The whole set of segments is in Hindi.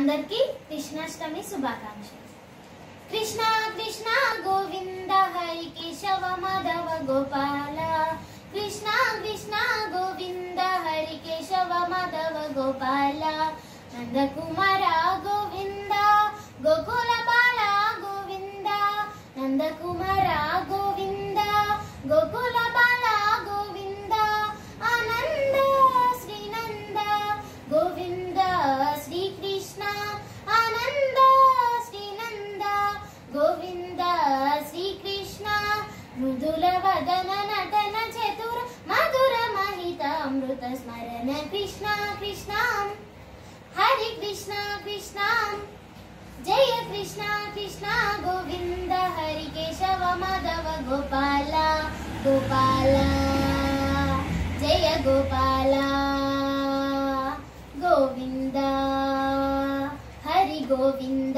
అందరికీ కృష్ణాష్టమి శుభాకాంక్షలు కృష్ణ కృష్ణ గోవింద హరి కేశవ మాధవ గోపాల కృష్ణ కృష్ణ గోవింద హరి కేశవ మాధవ గోపాల నందకుమార श्रीकृष्ण मृदुलवदन नदन चतुर मधुर महिता स्मरण कृष्ण कृष्णां हरि कृष्ण कृष्णां जय कृष्ण कृष्ण गोविन्द हरि केशव माधव गोपाल गोपाल जय गोपाल गोविन्द हरि गोविन्द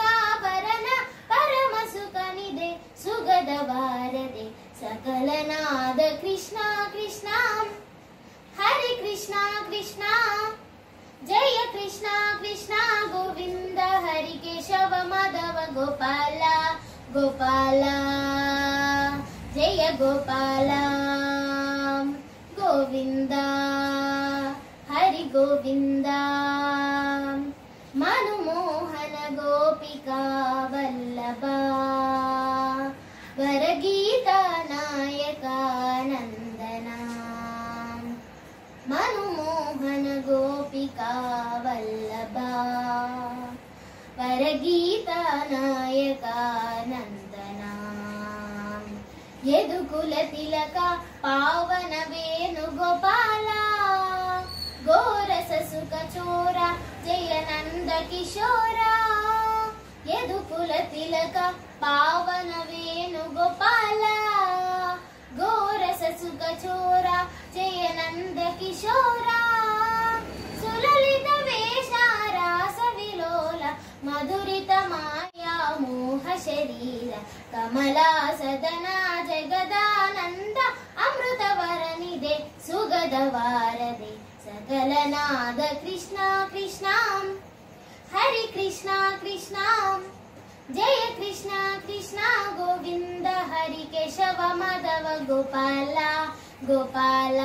पादवारदे सकलनाद कृष्णा कृष्णा। हरे कृष्णा कृष्णा। जय कृष्णा कृष्णा। गोविंद हरि केशव माधव गोपाल, गोपाला। जय गोपाला। गोविंद हरि गोविन्द मनुमोहन गोपिका वल्लभा। గోపికా వల్లభ పరగీత నాయకానందనా యదుకుల తిలక పావన వేణుగోపాల గోరస ಕಮಲಾ ಸದನ ಜಗದಾನಂದ ಅಮೃತವರನಿದೆ ಸುಗದವಾರದೆ ಸಕಲನಾದ ಕೃಷ್ಣ ಕೃಷ್ಣ ಹರಿ ಕೃಷ್ಣ ಕೃಷ್ಣ ಜಯ ಕೃಷ್ಣ ಕೃಷ್ಣ ಗೋವಿಂದ ಹರಿ ಕೇಶವ ಮಾಧವ ಗೋಪಾಲ ಗೋಪಾಲ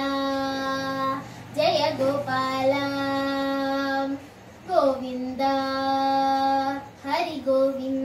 ಜಯ ಗೋಪಾಲ ಗೋವಿಂದ ಹರಿ ಗೋವಿಂದ